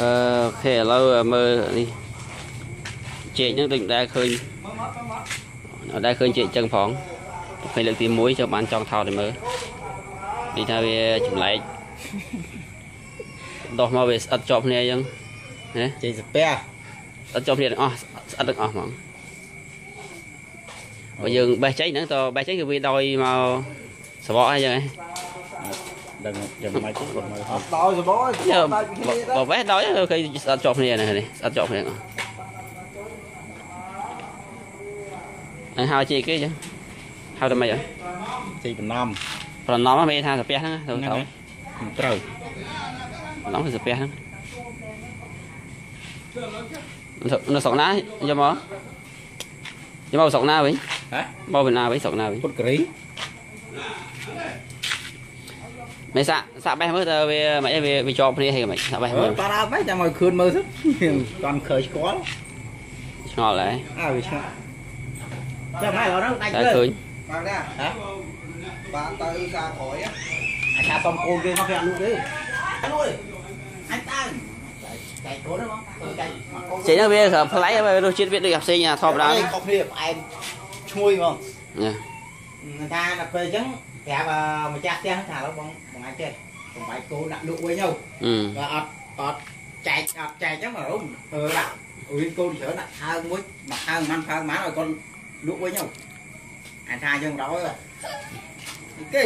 អឺអូខេឥឡូវមើលនេះចេកហ្នឹងដូចដែរឃើញអត់ដែរឃើញចេកចឹងផងឃើញលើកទី1ចូលបានចង់ថតឲ្យមើលនេះថាវាចម្លែកដោះមកវាស្អិតជាប់គ្នាអញ្ចឹងណាចេញសាពះស្អិតជាប់គ្នាទាំងអស់ស្អិតទាំងអស់ហ្មងបើយើងបេះចេកហ្នឹងតបេះចេកគឺវាដោយមកសបកអីចឹងហ៎ ដឹងយ៉ាងម៉េចទេគាត់មើលអត់ដោយសបយយើដាច់គ្នាទៅបើវេះដោយឃើញស្អិតជាប់គ្នាហ្នឹងនេះស្អិតជាប់គ្នាទាំងអស់ហ្នឹងហៅជាគេចឹងហៅតែម៉េចអើចេញបំណំប្រណំហ្នឹងមេថាសាពះហ្នឹងទៅហ្នឹងទៅហើយមិនត្រូវប្រណំគឺសាពះហ្នឹងនៅនៅស្រុកណាយកមកយកមកស្រុកណាវិញហ៎មកពីណាវិញស្រុកណាវិញពុតកេរី មិនសាក់សាក់បេះមើលតើវាមិនអីវាវាជាប់គ្នាហីមិនសាក់បេះអឺមើលតារ៉ាបៃចាំឲ្យខឿនមើលទៅគាត់ឃើញស្គាល់ឆ្ងល់ហើយអើវាឆ្ងាយចាំហើយឥឡូវហ្នឹងដាច់តែលើឃើញបាទណាហ៎បានទៅសាក្រោយអាចារ្យសុំកូនគេមកគេអត់លូកទេអត់លូកទេអញតើចែកកូនហ្នឹងបងទៅចែកមកកូនចេញហ្នឹងវាប្លែកហើយរសជាតិវាដូចអាផ្សេងអាធម្មតាខុសគ្នាផ្អែមឈ្ងុយហ្មងណា ថាដល់ពេលអញ្ចឹងប្រាប់អឺម្ចាស់ផ្ទះថាឥឡូវបងបងអាចចេះបងបាយគោដាក់លក់វិញទៅអឺបើអត់អត់ចែកអត់ចែកអញ្ចឹងមករុំអឺដាក់រៀនកូនច្រើនដាក់ហើមួយមកហើមិនផើមិនឲ្យគាត់លក់វិញទៅអាថាយើងដល់ហើយគេ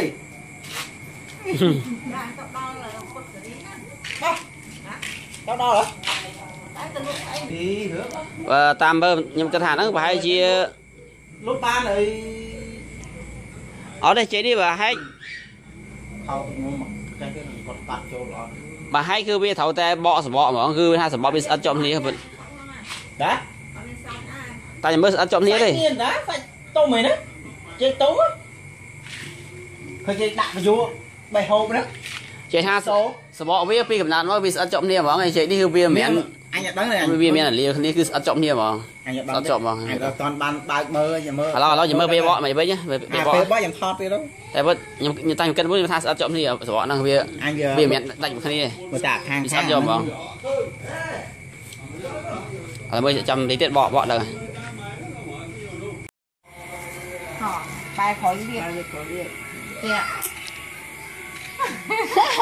Dạ, tao đo là đồng quất rồi đi ha. ដល់ដល់ហ៎ Đấy, tao lúc ấy ទី អត់ទេចេញនេះបើហែកខោងុំចេះគេគាត់បាត់ចូលអត់បើហែកគឺវាត្រូវតែបកសបកហ្មងគឺវាថាសបកវាស្អិតជាប់គ្នាពិតដែរ con lên xong ai តែខ្ញុំមើលស្អិតជាប់គ្នាទេមានដែរសាច់ទុំឯណាជិះទុំឃើញគេដាក់បញ្យូបេះហូបហ្នឹងចេះថាសូសបកវាពីកំណត់មកវាស្អិតជាប់គ្នាហ្មងហើយចេញនេះគឺវាមិនមែន អញអត់ដឹងទេអញវាមានអាលាគ្នាគឺស្អិតជាប់គ្នាហ្មងអញអត់អត់ជាប់ហ្មងអញអត់ទាន់បានបើកមើលចាំមើលឥឡូវឥឡូវខ្ញុំមើលពេលបកមិនវិញណាពេលអាបកពេលបោះខ្ញុំថតពេលទៅតែពិតខ្ញុំខ្ញុំតែខ្ញុំគិតមួយថាស្អិតជាប់គ្នាសបកហ្នឹងវាអញវាវាមិនមែនដាច់មួយគ្នាទេមើលតាខាងវាស្អិតយកហ្មងឥឡូវមើលចាំតិចទៀតបកបកដល់ họ bài khỏi việc bài khỏi việc dạ ចេក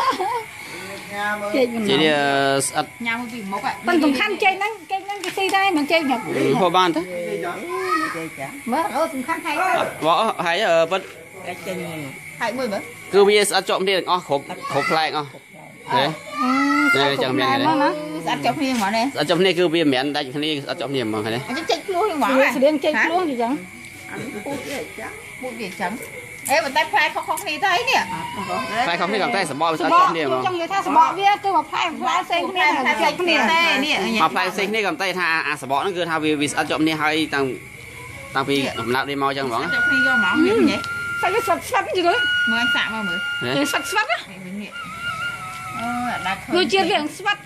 ចេញនេះស្អិត nhà một vị mốc ạ ប៉ុន្តែសំខាន់ចេកហ្នឹងចេកហ្នឹងគេស៊ីដែរមិនចេកញ៉ាំហូបបានទេ mớ ở cùng khăn hay បកហើយពិត hai mươi mớ គឺវាស្អិតជាប់គ្នាទាំងអស់គ្រប់គ្រប់ផ្លែកអស់ហេអឺចាំមានតែទេមកណា ăn chọc như mà này ស្អិតជាប់គ្នាគឺវាមិនមែនដាច់គ្នាស្អិតជាប់គ្នាហ្មងឃើញទេ anh chết luôn nhưng mà ស្រៀងចេកខ្លួនអញ្ចឹង bụi việc trắng ê mà tay phai không không đi thấy nè ផ្លែខុសគ្នាក៏តែសបកវាស្អិតបជាកប់គ្នាហ្មងចង់និយាយថាសបកវាគឺមកផ្លែផ្លែផ្សេងគ្នា phai ចេ phai កគ្នា tê nè មកផ្លែផ្សេងគ្នាក៏តែថាអាសបកហ្នឹងគឺថាវាវាស្អិតជាប់គ្នាហើយតាំងតាំងពីកំណើតនេះមកចឹងហ្មង chọc khi vô mỏng như vậy សាច់វាស្វិតស្វិតអញ្ចឹង mời anh xạ mà mời វាស្វិតស្វិត mình nghiện ờ đặt ដូចជាវាស្វិត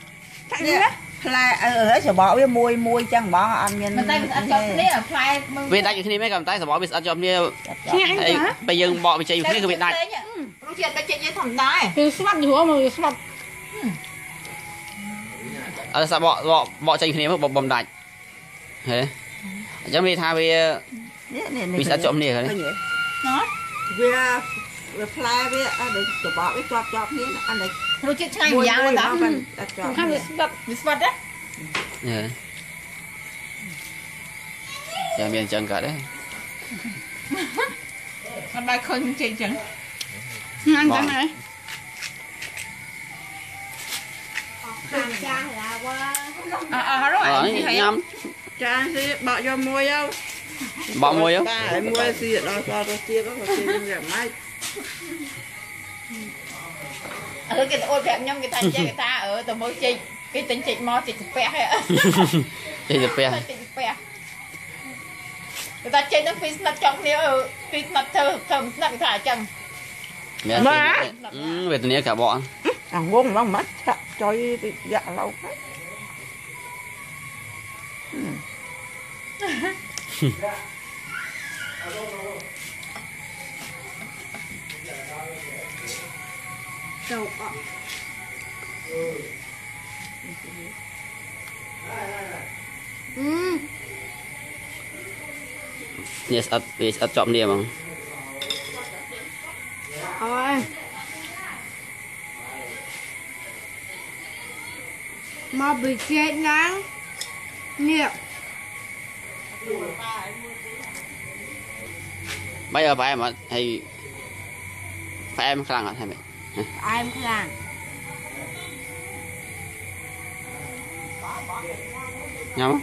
សាច់វា ផ្លែអឺអឺសបកវាមួយមួយចឹងបងអត់មាន mình tay mình ăn chọc nè phai វាដាច់គ្នាមិនក៏តែសបកវាស្អិតជាប់គ្នាឆ្ងាញ់ហើយចាពេលយើងបកវាចេញគ្នាគឺវាដាច់ lúc chuyện cái chuyện như thầm đái គឺស្វិតយូរមកវាស្វិតអត់សបកបកបកចេញគ្នាមកបំដាច់ហេអញ្ចឹងវាថាវានេះនេះវាស្អិតជាប់គ្នាឃើញទេឃើញទេ nó វាវាផ្លែវាអត់ដូចសបកវាជាប់ជាប់គ្នាអត់ ដូច lúc chuyện ngay មួយ mà giang មួយ lên មក đó មិនអត់ជាប់សំខាន់វាស្វិត bị svật đấy ហេចាំមានអញ្ចឹងកើតទេ con bay khơi chị chẳng ឆ្ងាញ់ចឹងហ៎ à à rồi អ anh ឺ chị thấy ញ៉ាំចាស៊ីបកយកមួយទៅបកមួយទៅតែហើយមួយស៊ីដល់ស្អត់ទៅទៀតទៅគេយើងយ៉ាងម៉េច ừ cái ôi đẹp nhâm cái thanh chơi cái ta ở tầm môi chị cái tình chị mò chị pẹ hay ạ ចេញទៅផ្ទះ chị pẹ người ta chơi nó phi nát trong nếu phi nát thơ thơm nát cái thả chẳng មានវេទនាកាបកអាងងមកមិនឆាក់ចុយទៅយ៉ាក់ឡោហ្នឹង ចូលអត់អឺនេះស្អិតវាស្អិតជាប់គ្នាហ្មងអើយមកបិជេតណាងនេះបាយអើបាយមកហើយផ្អែមខ្លាំងអត់ហើយមែន ai em cũng làm? Nhau